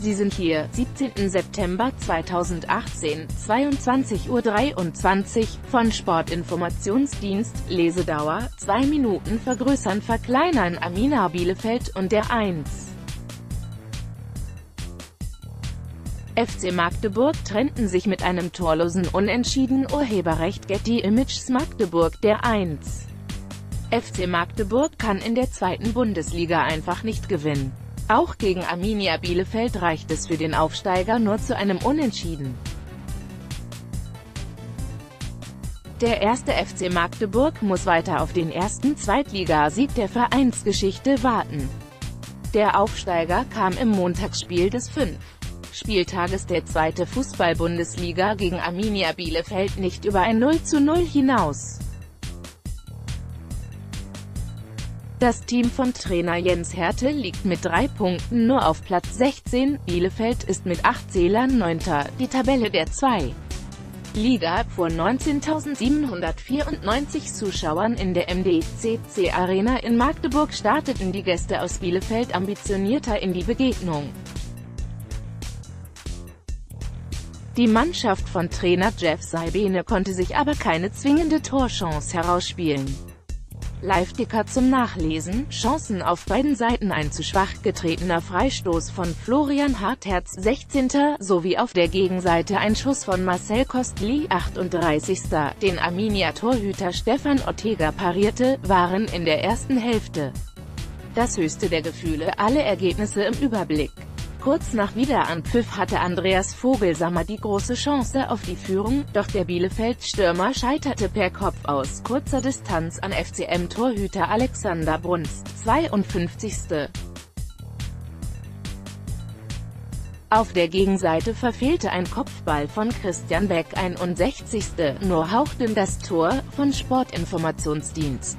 Sie sind hier, 17. September 2018, 22.23 Uhr, von Sportinformationsdienst, Lesedauer, 2 Minuten vergrößern verkleinern Amina Bielefeld und der 1. FC Magdeburg trennten sich mit einem torlosen Unentschieden Urheberrecht Getty Images Magdeburg der 1. FC Magdeburg kann in der zweiten Bundesliga einfach nicht gewinnen. Auch gegen Arminia Bielefeld reicht es für den Aufsteiger nur zu einem Unentschieden. Der erste FC Magdeburg muss weiter auf den ersten Zweitligasieg der Vereinsgeschichte warten. Der Aufsteiger kam im Montagsspiel des 5. Spieltages der zweite Fußball-Bundesliga gegen Arminia Bielefeld nicht über ein 0 zu 0 hinaus. Das Team von Trainer Jens Hertel liegt mit drei Punkten nur auf Platz 16, Bielefeld ist mit acht Zählern Neunter, die Tabelle der 2. Liga, vor 19.794 Zuschauern in der MDCC Arena in Magdeburg starteten die Gäste aus Bielefeld ambitionierter in die Begegnung. Die Mannschaft von Trainer Jeff Saibene konnte sich aber keine zwingende Torchance herausspielen. Live-Ticker zum Nachlesen, Chancen auf beiden Seiten ein zu schwach getretener Freistoß von Florian Hartherz 16. sowie auf der Gegenseite ein Schuss von Marcel Kostli 38. den Arminia-Torhüter Stefan Ortega parierte, waren in der ersten Hälfte das höchste der Gefühle, alle Ergebnisse im Überblick. Kurz nach Wiederanpfiff hatte Andreas Vogelsammer die große Chance auf die Führung, doch der Bielefeld-Stürmer scheiterte per Kopf aus kurzer Distanz an FCM-Torhüter Alexander Bruns, 52. Auf der Gegenseite verfehlte ein Kopfball von Christian Beck 61. nur hauchten das Tor, von Sportinformationsdienst.